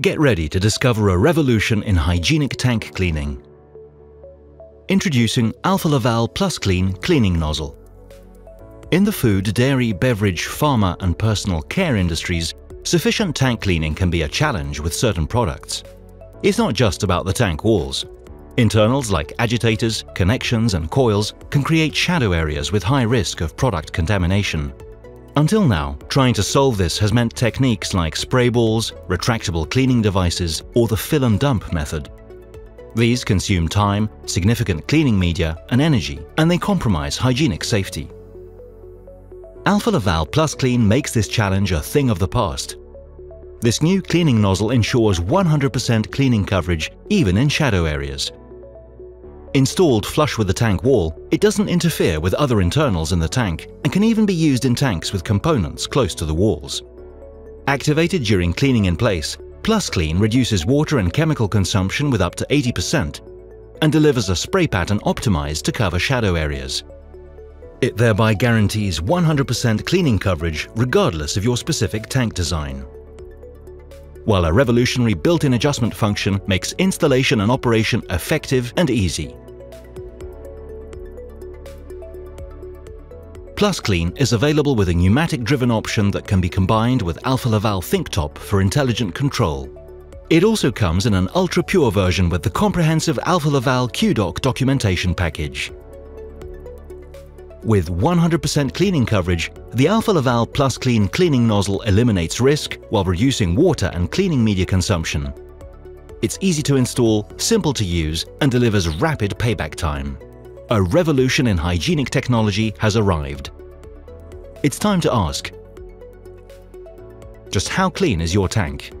Get ready to discover a revolution in hygienic tank cleaning. Introducing Alfa Laval PlusClean Cleaning Nozzle. In the food, dairy, beverage, pharma and personal care industries, sufficient tank cleaning can be a challenge with certain products. It's not just about the tank walls. Internals like agitators, connections and coils can create shadow areas with high risk of product contamination. Until now, trying to solve this has meant techniques like spray balls, retractable cleaning devices or the fill and dump method. These consume time, significant cleaning media and energy, and they compromise hygienic safety. Alfa Laval PlusClean makes this challenge a thing of the past. This new cleaning nozzle ensures 100% cleaning coverage even in shadow areas. Installed flush with the tank wall, it doesn't interfere with other internals in the tank and can even be used in tanks with components close to the walls. Activated during cleaning in place, PlusClean reduces water and chemical consumption with up to 80% and delivers a spray pattern optimized to cover shadow areas. It thereby guarantees 100% cleaning coverage regardless of your specific tank design. While a revolutionary built-in adjustment function makes installation and operation effective and easy. PlusClean is available with a pneumatic-driven option that can be combined with Alfa Laval ThinkTop for intelligent control. It also comes in an ultra-pure version with the comprehensive Alfa Laval QDoc documentation package. With 100% cleaning coverage, the Alfa Laval PlusClean cleaning nozzle eliminates risk while reducing water and cleaning media consumption. It's easy to install, simple to use, and delivers rapid payback time. A revolution in hygienic technology has arrived. It's time to ask, just how clean is your tank?